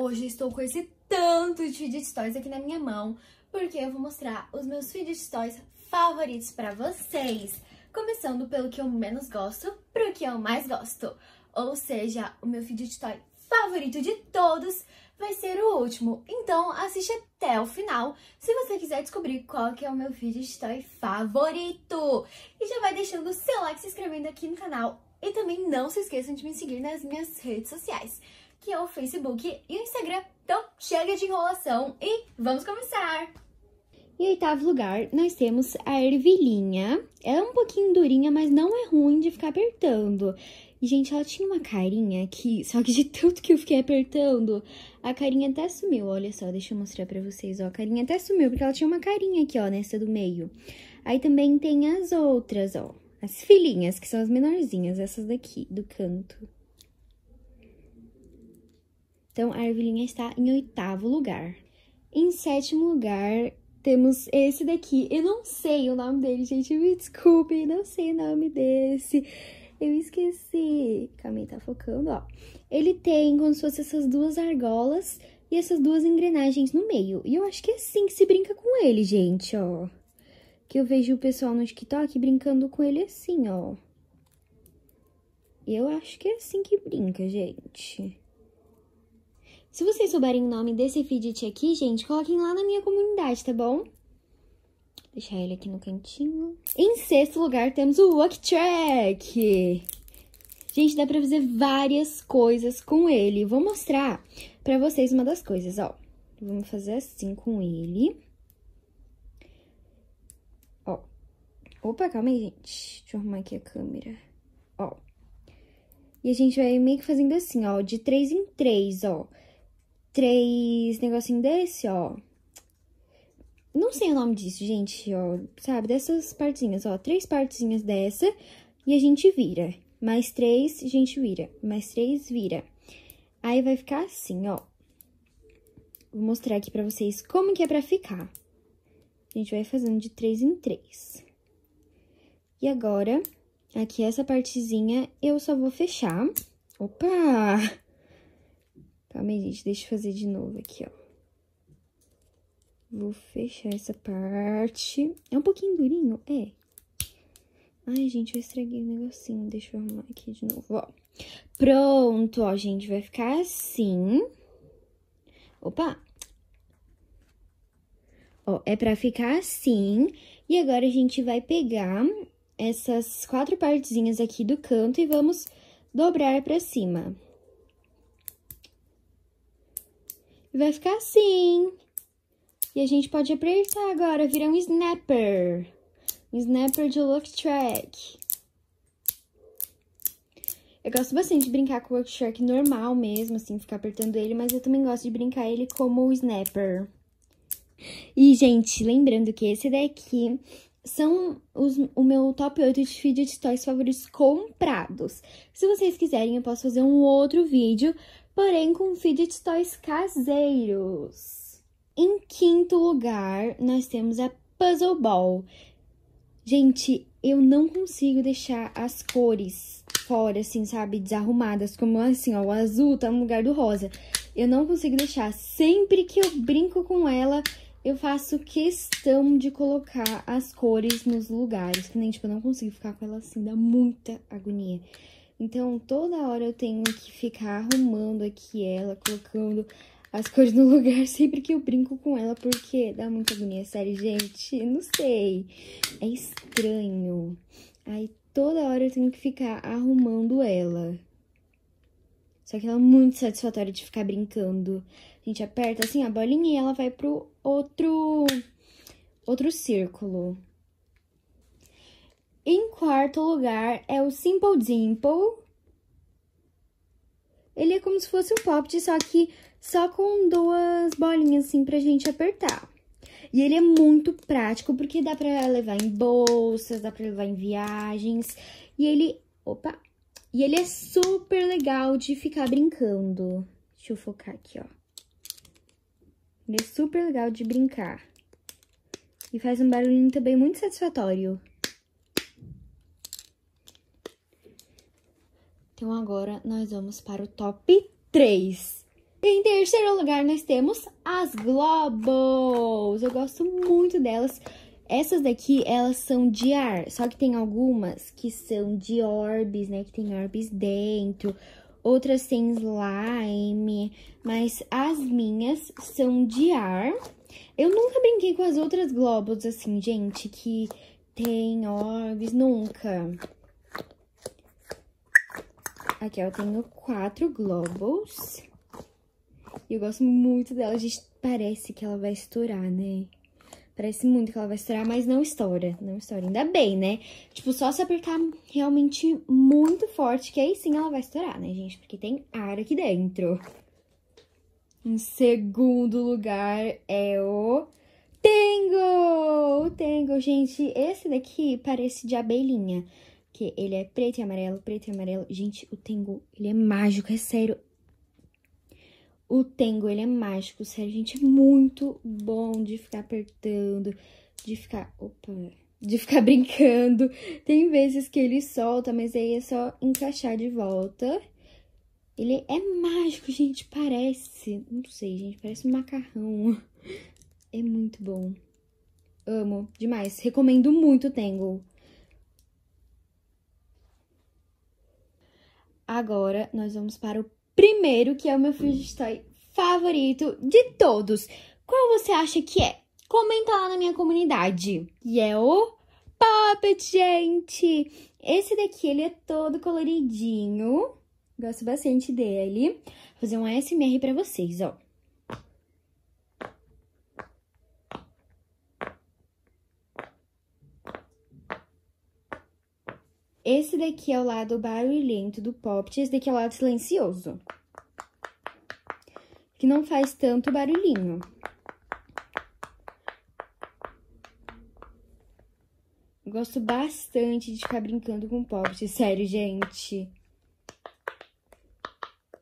Hoje estou com esse tanto de fidget toys aqui na minha mão, porque eu vou mostrar os meus fidget toys favoritos para vocês. Começando pelo que eu menos gosto pro que eu mais gosto. Ou seja, o meu fidget toy favorito de todos vai ser o último. Então assiste até o final se você quiser descobrir qual que é o meu fidget toy favorito. E já vai deixando o seu like, se inscrevendo aqui no canal. E também não se esqueçam de me seguir nas minhas redes sociais, que é o Facebook e o Instagram. Então chega de enrolação e vamos começar! Em oitavo lugar, nós temos a ervilhinha. Ela é um pouquinho durinha, mas não é ruim de ficar apertando. E, gente, ela tinha uma carinha aqui, só que de tanto que eu fiquei apertando, a carinha até sumiu. Olha só, deixa eu mostrar pra vocês, ó. A carinha até sumiu, porque ela tinha uma carinha aqui, ó, nessa do meio. Aí também tem as outras, ó. As filhinhas, que são as menorzinhas, essas daqui, do canto. Então, a ervilhinha está em oitavo lugar. Em sétimo lugar, temos esse daqui. Eu não sei o nome dele, gente, me desculpe, não sei o nome desse. Eu esqueci. Calma aí, tá focando, ó. Ele tem como se fossem essas duas argolas e essas duas engrenagens no meio. E eu acho que é assim que se brinca com ele, gente, ó. Que eu vejo o pessoal no TikTok brincando com ele assim, ó. Eu acho que é assim que brinca, gente. Se vocês souberem o nome desse fidget aqui, gente, coloquem lá na minha comunidade, tá bom? Deixar ele aqui no cantinho. Em sexto lugar, temos o Walk Track. Gente, dá pra fazer várias coisas com ele. Vou mostrar pra vocês uma das coisas, ó. Vamos fazer assim com ele. Ó. Opa, calma aí, gente. Deixa eu arrumar aqui a câmera. Ó. E a gente vai meio que fazendo assim, ó, de três em três, ó. Três negocinho desse, ó. Não sei o nome disso, gente, ó, sabe? Dessas partezinhas, ó. Três partezinhas dessa e a gente vira. Mais três, a gente vira. Mais três, vira. Aí vai ficar assim, ó. Vou mostrar aqui pra vocês como que é pra ficar. A gente vai fazendo de três em três. E agora, aqui essa partezinha eu só vou fechar. Opa! Calma aí, gente, deixa eu fazer de novo aqui, ó. Vou fechar essa parte. É um pouquinho durinho? É. Ai, gente, eu estraguei o negocinho. Deixa eu arrumar aqui de novo, ó. Pronto, ó, gente, vai ficar assim. Opa! Ó, é pra ficar assim. E agora a gente vai pegar essas quatro partezinhas aqui do canto e vamos dobrar pra cima. E vai ficar assim. E a gente pode apertar agora, virar um snapper. Um snapper de look track. Eu gosto bastante de brincar com o look track normal mesmo, assim, ficar apertando ele, mas eu também gosto de brincar ele como o snapper. E, gente, lembrando que esse daqui são os, o meu top 8 de fidget toys favoritos comprados. Se vocês quiserem, eu posso fazer um outro vídeo, porém com fidget toys caseiros. Em quinto lugar, nós temos a Puzzle Ball. Gente, eu não consigo deixar as cores fora, assim, sabe? Desarrumadas, como assim, ó, o azul tá no lugar do rosa. Eu não consigo deixar. Sempre que eu brinco com ela, eu faço questão de colocar as cores nos lugares. Que nem, tipo, eu não consigo ficar com ela assim, dá muita agonia. Então, toda hora eu tenho que ficar arrumando aqui ela, colocando as cores no lugar sempre que eu brinco com ela, porque dá muita agonia. Sério, gente, não sei. É estranho. Aí toda hora eu tenho que ficar arrumando ela. Só que ela é muito satisfatória de ficar brincando. A gente aperta assim a bolinha e ela vai pro outro, outro círculo. Em quarto lugar é o Simple Dimple. Ele é como se fosse um pop, só que só com duas bolinhas assim pra gente apertar. E ele é muito prático, porque dá pra levar em bolsas, dá pra levar em viagens. E ele... Opa! E ele é super legal de ficar brincando. Deixa eu focar aqui, ó. Ele é super legal de brincar. E faz um barulhinho também muito satisfatório. Então, agora nós vamos para o top 3. Em terceiro lugar, nós temos as Globos. Eu gosto muito delas. Essas daqui, elas são de ar, só que tem algumas que são de orbes, né? Que tem orbes dentro. Outras têm slime, mas as minhas são de ar. Eu nunca brinquei com as outras Globos, assim, gente, que tem orbes, nunca. Aqui, eu tenho quatro Globos. E eu gosto muito dela. Gente, parece que ela vai estourar, né? Parece muito que ela vai estourar, mas não estoura. Não estoura. Ainda bem, né? Tipo, só se apertar realmente muito forte, que aí sim ela vai estourar, né, gente? Porque tem ar aqui dentro. Em segundo lugar é o Tango! O Tango, gente, esse daqui parece de abelhinha. Que ele é preto e amarelo, preto e amarelo. Gente, o Tango, ele é mágico, é sério. O Tango, ele é mágico, sério, gente, é muito bom de ficar apertando, de ficar, opa, de ficar brincando. Tem vezes que ele solta, mas aí é só encaixar de volta. Ele é mágico, gente, parece, não sei, gente, parece um macarrão. É muito bom. Amo demais. Recomendo muito o Tangle. Agora, nós vamos para o primeiro, que é o meu toy favorito de todos. Qual você acha que é? Comenta lá na minha comunidade. E é o Puppet, gente! Esse daqui, ele é todo coloridinho. Gosto bastante dele. Vou fazer um ASMR pra vocês, ó. Esse daqui é o lado barulhento do Poppet, esse daqui é o lado silencioso. Que não faz tanto barulhinho. Gosto bastante de ficar brincando com Poppet, sério, gente.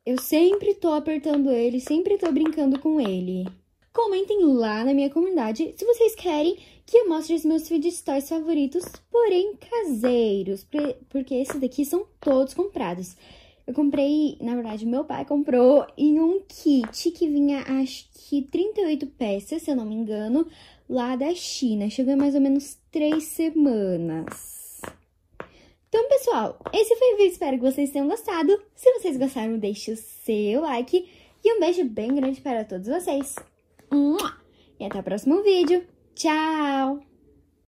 Eu sempre tô apertando ele, sempre tô brincando com ele. Comentem lá na minha comunidade se vocês querem que eu mostre os meus fidget toys favoritos, porém caseiros, porque esses daqui são todos comprados. Eu comprei, na verdade, meu pai comprou em um kit que vinha, acho que 38 peças, se eu não me engano, lá da China. Chegou em mais ou menos três semanas. Então, pessoal, esse foi o vídeo. Espero que vocês tenham gostado. Se vocês gostaram, deixe o seu like. E um beijo bem grande para todos vocês. E até o próximo vídeo. Tchau!